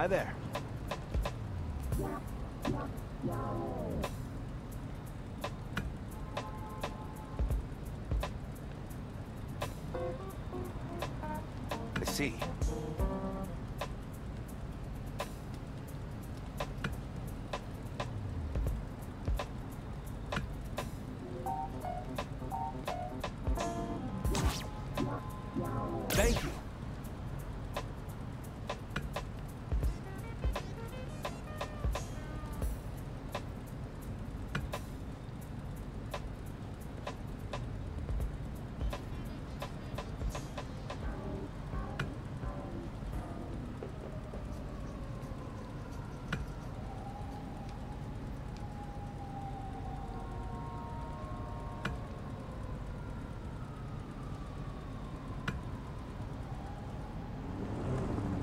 Hi there. I see.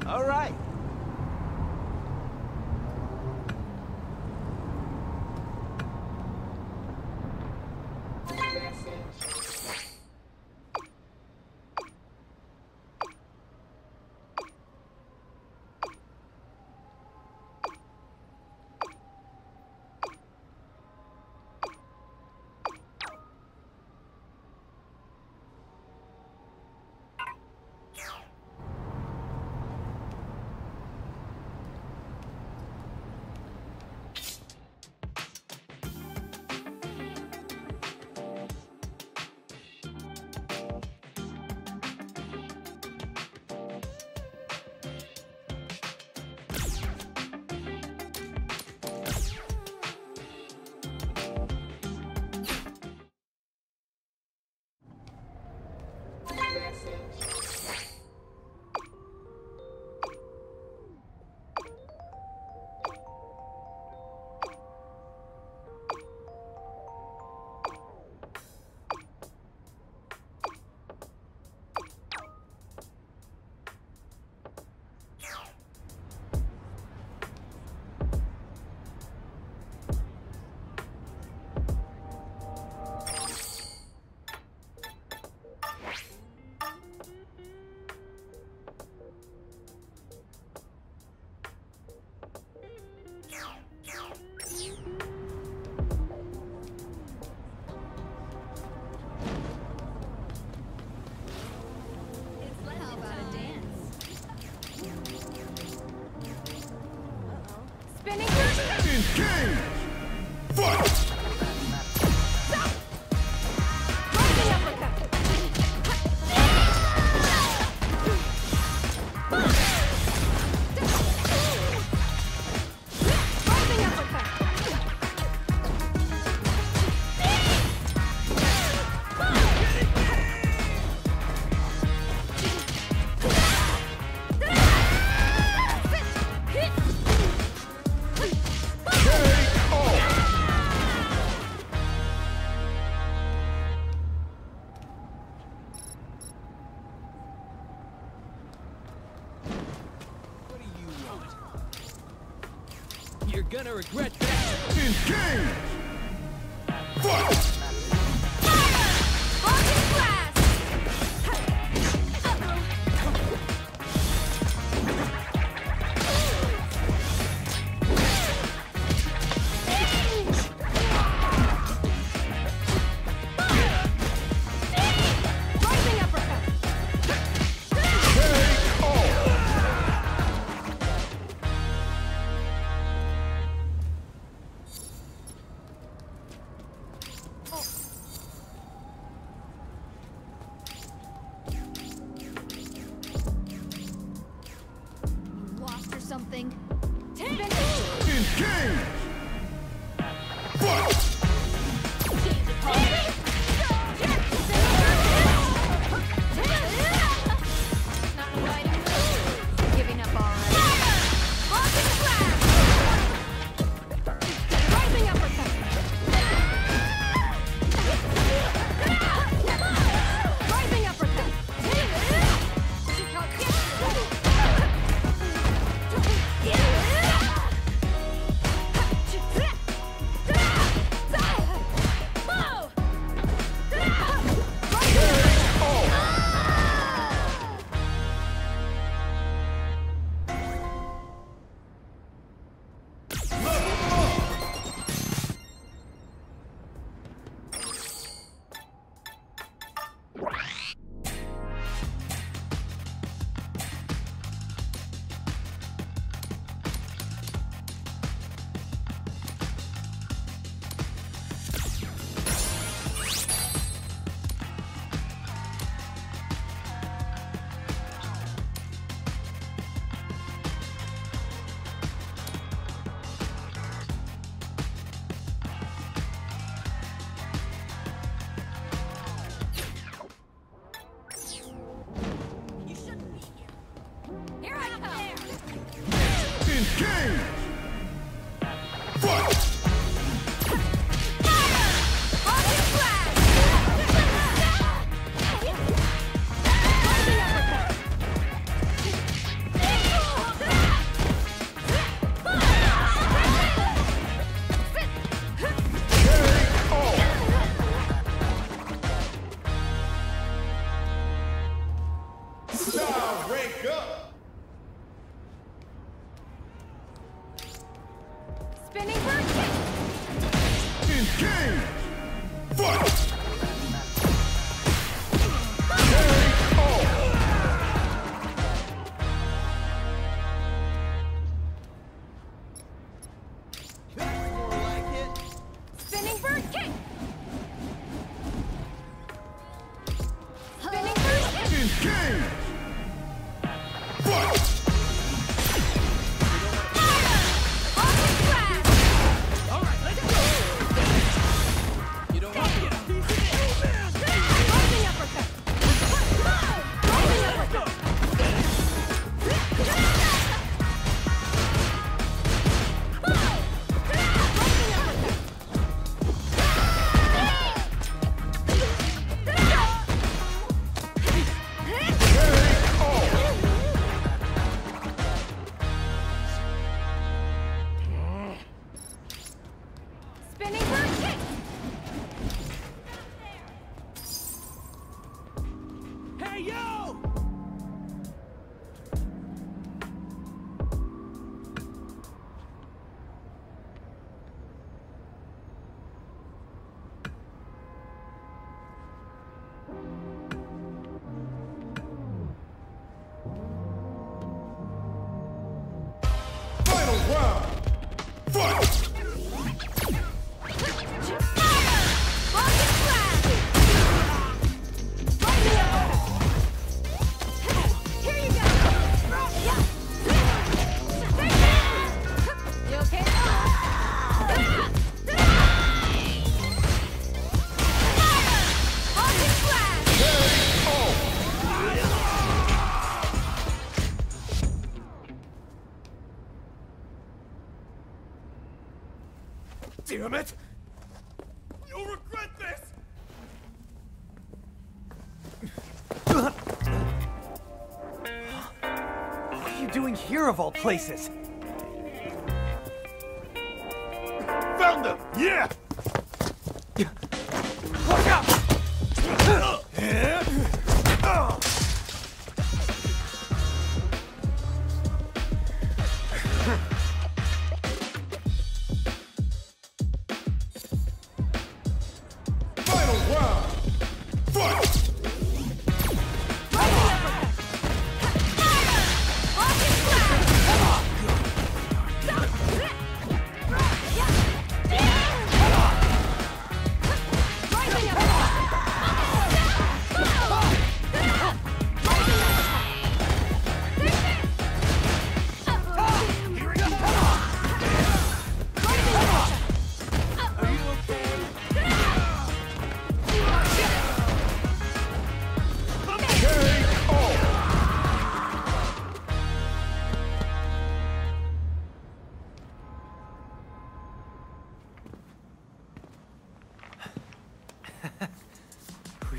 All right. King! You're gonna regret that. Engage! Fight! Engage! Hey, yo! Damn it! You'll regret this! What are you doing here of all places? Found them! Yeah! Look out!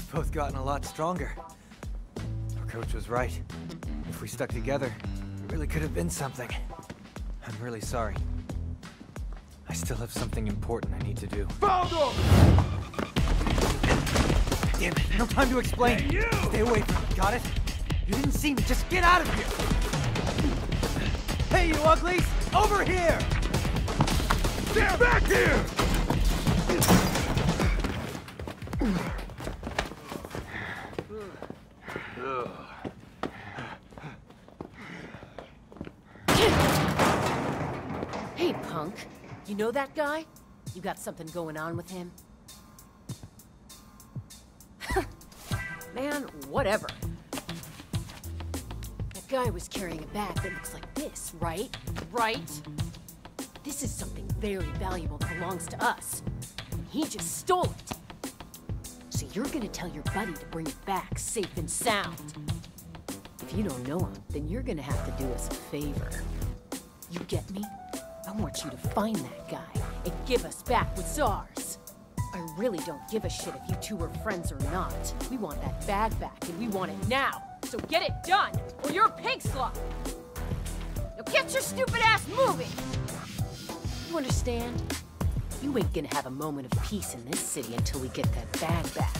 We've both gotten a lot stronger. Our coach was right. If we stuck together, it really could have been something. I'm really sorry. I still have something important I need to do. Found them! Damn it, no time to explain. Hey, you! Stay away from me, got it? You didn't see me, just get out of here! Hey, you uglies! Over here! Get back here! Hey, punk. You know that guy? You got something going on with him? Man, whatever. That guy was carrying a bag that looks like this, right? Right? This is something very valuable that belongs to us. And he just stole it. So you're gonna tell your buddy to bring it back safe and sound. If you don't know him, then you're gonna have to do us a favor. You get me? I want you to find that guy and give us back what's ours. I really don't give a shit if you two are friends or not. We want that bag back, and we want it now. So get it done, or you're a pig slot. Now get your stupid ass moving! You understand? You ain't gonna have a moment of peace in this city until we get that bag back.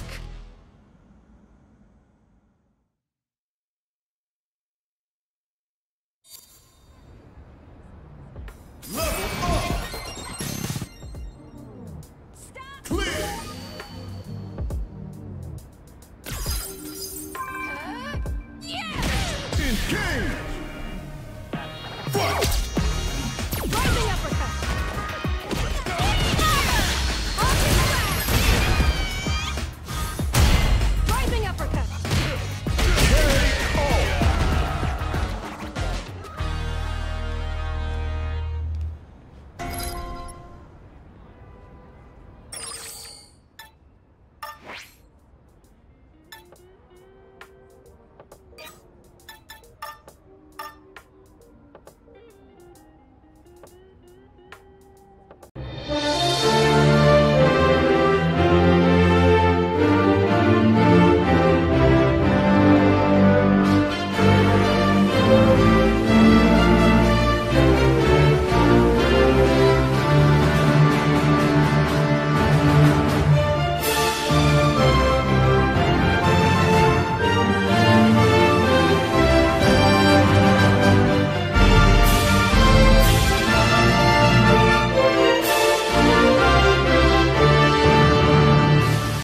King!